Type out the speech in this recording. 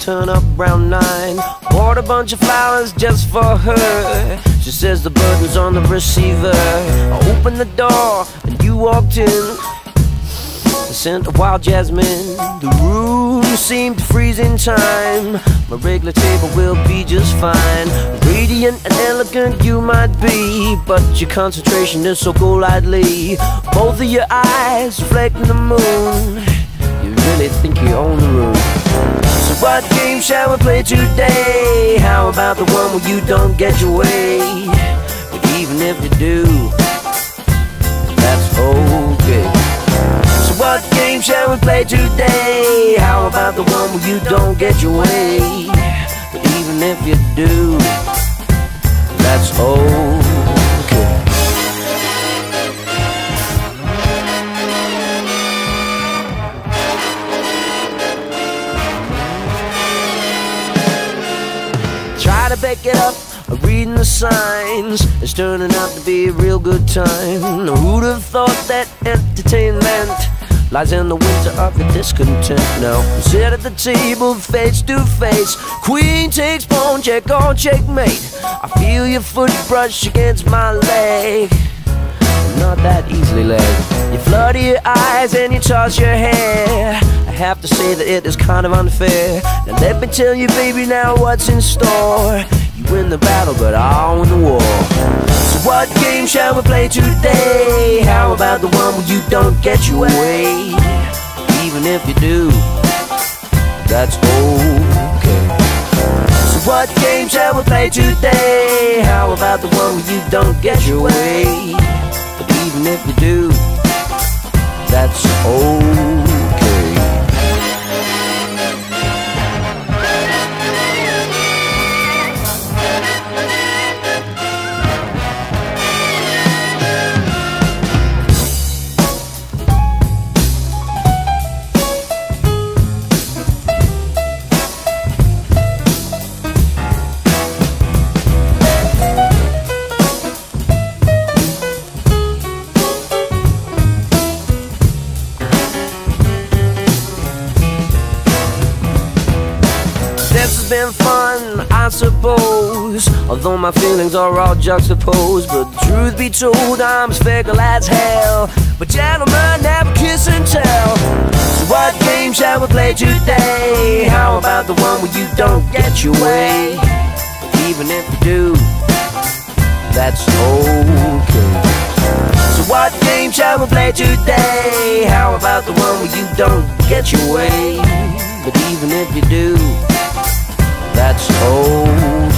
turn up round nine. Bought a bunch of flowers just for her. She says the burden's on the receiver. I opened the door and you walked in. The scent of wild jasmine. The room seemed to freeze in time. My regular table will be just fine. Radiant and elegant you might be, but your concentration is so golightly. Both of your eyes reflecting the moon. Shall we play today? How about the one where you don't get your way? But even if you do, that's okay. So what game shall we play today? How about the one where you don't get your way? But even if you do, that's okay. Back it up, reading the signs. It's turning out to be a real good time. Who'd have thought that entertainment lies in the winter of your discontent? Now, sit at the table face to face. Queen takes pawn, check on checkmate. I feel your foot brush against my leg. Not that easily led. You flutter your eyes and you toss your hair. Have to say that it is kind of unfair. Now let me tell you, baby, now what's in store. You win the battle, but I win the war. So what game shall we play today? How about the one where you don't get your way? Even if you do, that's okay. So what game shall we play today? How about the one where you don't get your way? But even if you do, that's okay. Been fun, I suppose. Although my feelings are all juxtaposed. But truth be told, I'm as fickle as hell. But gentlemen never kiss and tell. So what game shall we play today? How about the one where you don't get your way? Even if you do, that's okay. So what game shall we play today? How about the one where you don't get your way? But even if you do, that's okay.